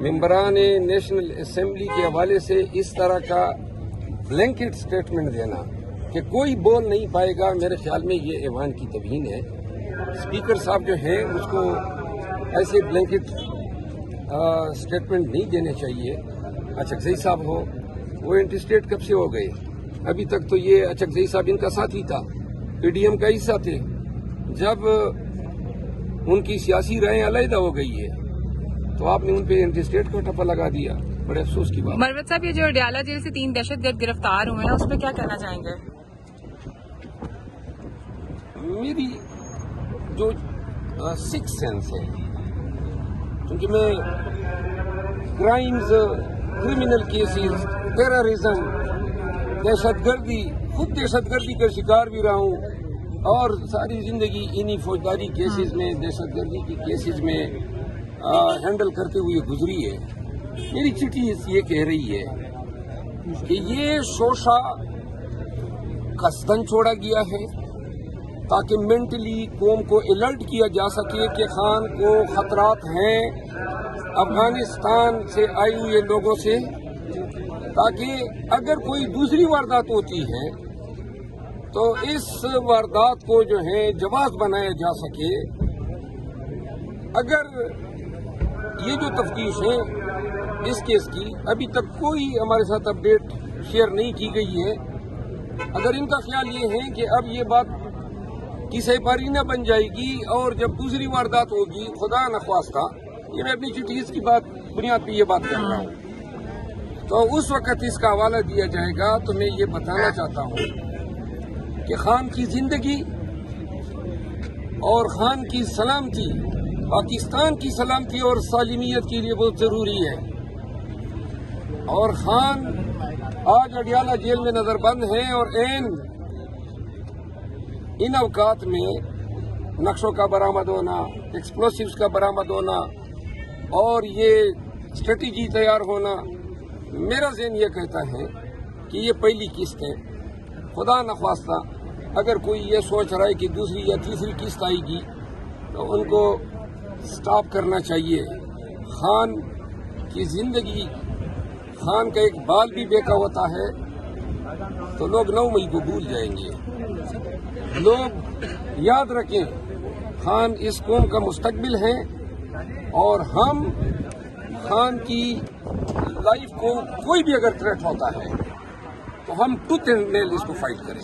मेम्बरान national assembly के हवाले से इस तरह का ब्लैंकेट स्टेटमेंट देना कि कोई बोल नहीं पाएगा, मेरे ख्याल में ये ऐवान की तवीन है। स्पीकर साहब जो हैं, उसको ऐसे ब्लैंकेट स्टेटमेंट नहीं देने चाहिए। अचकजई साहब हो, वो इंटरस्टेट कब से हो गए? अभी तक तो ये अचकजई साहब इनका साथी था, पीडीएम का हिस्सा थे जब उनकी सियासी राय अलहदा हो गई है तो आपने उन पे का टप्पा लगा दिया। बड़े अफसोस की बात। मरवत साहब ये जो अडयाला जेल से तीन दहशतगर्द गिरफ़्तार हुए हैं उस पर क्या कहना चाहेंगे? मेरी जो सिक्स सेंस है क्योंकि मैं क्राइम्स क्रिमिनल केसेस टेररिज्म दहशतगर्दी खुद दहशतगर्दी का शिकार भी रहा हूँ और सारी ज़िंदगी इन्हीं फौजदारी केसेस में दहशतगर्दी की केसेस में हैंडल करते हुए गुजरी है। मेरी चिट्ठी ये कह रही है कि ये शोशा कसदन छोड़ा गया है ताकि मेंटली कौम को अलर्ट किया जा सके कि खान को खतरात हैं अफ़गानिस्तान से आए हुए लोगों से, ताकि अगर कोई दूसरी वारदात होती है तो इस वारदात को जो है जवाब बनाया जा सके। अगर ये जो तफ्तीश है, इस केस की अभी तक कोई हमारे साथ अपडेट शेयर नहीं की गई है। अगर इनका ख्याल ये है कि अब ये बात की सहपारी न बन जाएगी और जब दूसरी वारदात होगी, खुदा नख्वास्ता ये मैं अपनी चिट्ठी की बात, बुनियाद पर यह बात कर रहा हूँ। तो उस वक्त इसका हवाला दिया जाएगा तो मैं ये बताना चाहता हूँ कि खान की ज़िंदगी और खान की सलामती पाकिस्तान की सलामती और सालिमियत के लिए बहुत ज़रूरी है। और खान, आज अडियाला जेल में नजरबंद हैं और एन इन अवकात में नक्शों का बरामद होना एक्सप्लोसिव्स का बरामद होना और ये स्ट्रेटेजी तैयार होना मेरा जहन ये कहता है कि ये पहली किस्त है। खुदा नख्वास्ता अगर कोई ये सोच रहा है कि दूसरी या तीसरी किस्त आएगी तो उनको स्टॉप करना चाहिए। खान की ज़िंदगी, खान का एक बाल भी बेका होता है तो लोग नौ मई को भूल जाएँगे। लोग याद रखें, खान इस कौम का मुस्तकबिल है, और हम खान की लाइफ को कोई भी अगर थ्रेट होता है तो हम टूथ एंड नेल इसको फाइट करें